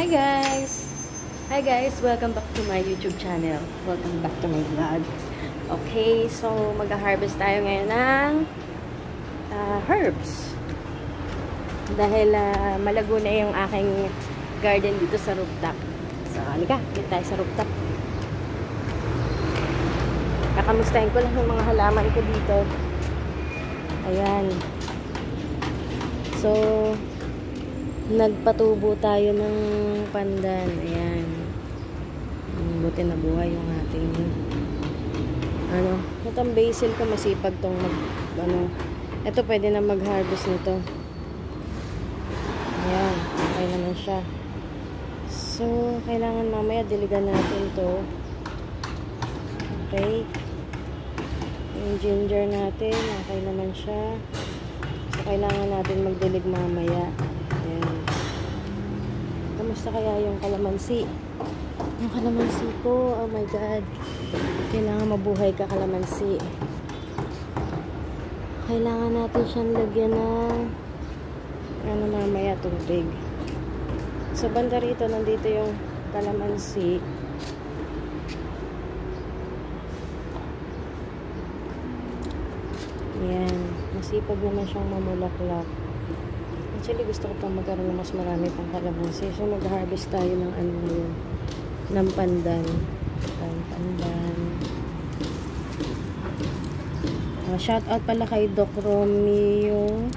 Hi guys! Hi guys! Welcome back to my YouTube channel. Welcome back to my vlog. Okay, so mag-harvest tayo ngayon ng uh, herbs. Dahil uh, malago na yung aking garden dito sa rooftop. So, halika, dito tayo sa rooftop. Kakamustahin ko lang yung mga halaman ko dito. Ayan. So, nagpatubo tayo ng pandan. Ayan. Buti na buhay yung ating ano, itong basil ko masipag tong mag, ano, ito pwede na mag-harvest nito. Ayan, okay naman siya. So, kailangan mamaya diligan natin to. Okay. Yung ginger natin, okay naman siya. So, kailangan natin magdilig mamaya. Kamusta kaya yung kalamansi? Yung kalamansi ko, oh my god. Kailangan mabuhay ka kalamansi. Kailangan natin siyang lagyan ng ano mamaya tubig. Sa banda rito, nandito yung kalamansi. Yan. Masipag naman siyang mamulaklak. Actually, gusto ko pang magkaroon ng mas marami pang kalamansi. So, mag-harvest tayo ng ano ngayon. Ng pandan. Ng pandan. Uh, shout out pala kay Doc Romeo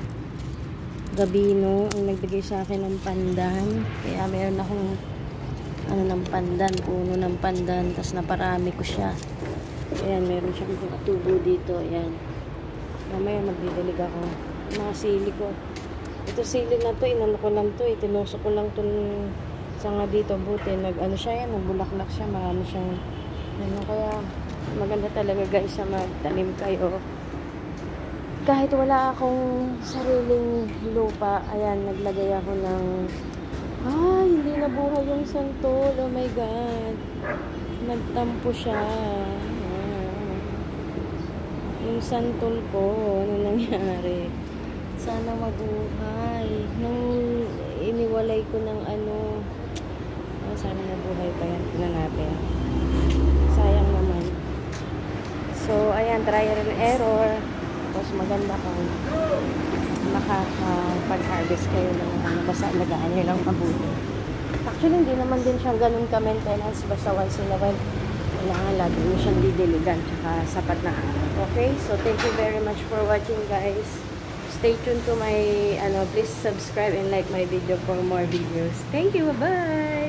Gabino ang nagbigay sa akin ng pandan. Kaya meron akong ano ng pandan, puno ng pandan. Tapos naparami ko siya. Ayan, meron siyang tubo dito. Ayan. Mamaya magdidilig ako. Mga sili ko. Ito sili na to, inano ko lang to, itinusok ko lang itong sanga dito. Buti, nag, ano siya yan, nagbulaklak siya, marami siyang, ano, kaya maganda talaga guys sa magtanim kayo. Kahit wala akong sariling lupa, ayan, naglagay ako ng, ay, hindi nabuhay yung santol, oh my god. Nagtampo siya. Yung santol ko, ano nangyari? Sana mabuhay. Nung iniwalay ko ng ano, oh, sana mabuhay pa yan. Tignan natin. Sayang naman. So, ayan, trial and error. Tapos maganda kung makakapag-harvest kayo ng ano, basta alagaan nyo lang mabuti. Actually, hindi naman din siyang ganun ka-maintenance. Basta once in a while, kailangan lagi mo siyang didiligan tsaka sapat na araw. Okay? So, thank you very much for watching guys. Stay tuned to my, ano, please subscribe and like my video for more videos. Thank you. Bye!